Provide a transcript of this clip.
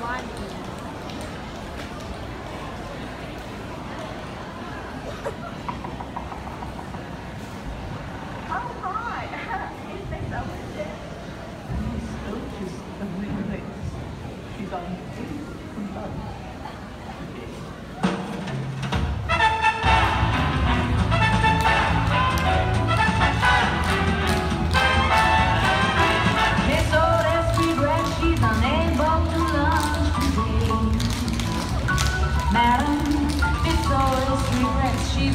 One.